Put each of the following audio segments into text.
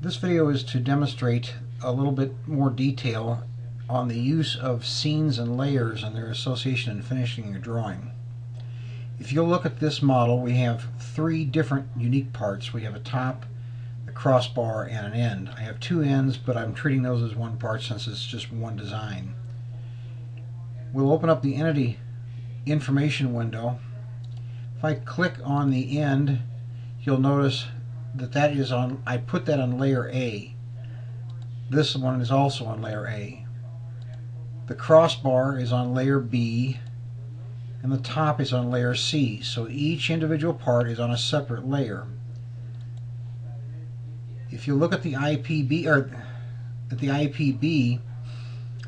This video is to demonstrate a little bit more detail on the use of scenes and layers and their association in finishing a drawing. If you look at this model, we have three different unique parts. We have a top, a crossbar, and an end. I have two ends, but I'm treating those as one part since it's just one design. We'll open up the entity information window. If I click on the end, you'll notice that that is on, I put that on layer A. This one is also on layer A. The crossbar is on layer B and the top is on layer C. So each individual part is on a separate layer. If you look at the IPB or at the IPB,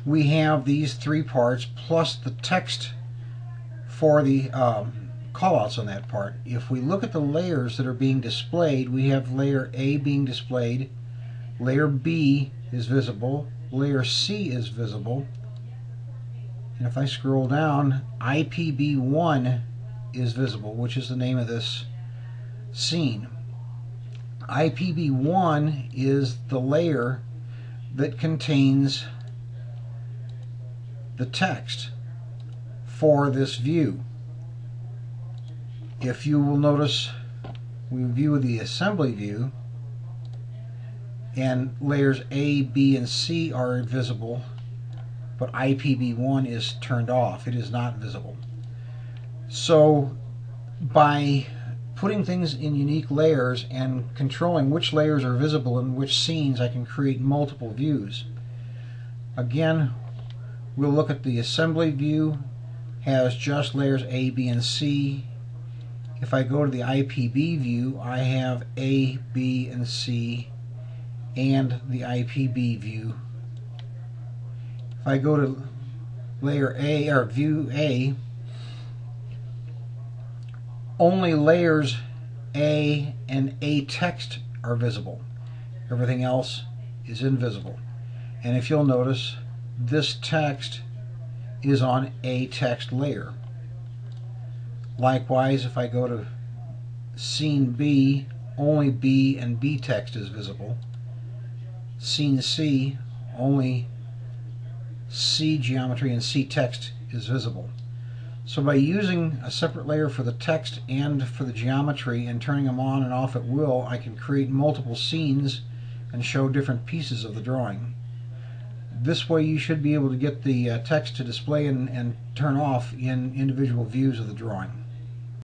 we have these three parts plus the text for the um, callouts on that part. If we look at the layers that are being displayed, we have layer A being displayed, layer B is visible, layer C is visible, and if I scroll down, IPB1 is visible, which is the name of this scene. IPB1 is the layer that contains the text for this view. If you will notice, we view the assembly view, and layers A, B, and C are visible, but IPB1 is turned off. It is not visible. So by putting things in unique layers and controlling which layers are visible in which scenes, I can create multiple views. Again, we'll look at the assembly view, has just layers A, B, and C. If I go to the IPB view, I have A, B, and C, and the IPB view. If I go to layer A, or view A, only layers A and A text are visible. Everything else is invisible. And if you'll notice, this text is on A text layer. Likewise, if I go to scene B, only B and B text is visible. Scene C, only C geometry and C text is visible. So by using a separate layer for the text and for the geometry and turning them on and off at will, I can create multiple scenes and show different pieces of the drawing. This way you should be able to get the uh, text to display and, and turn off in individual views of the drawing.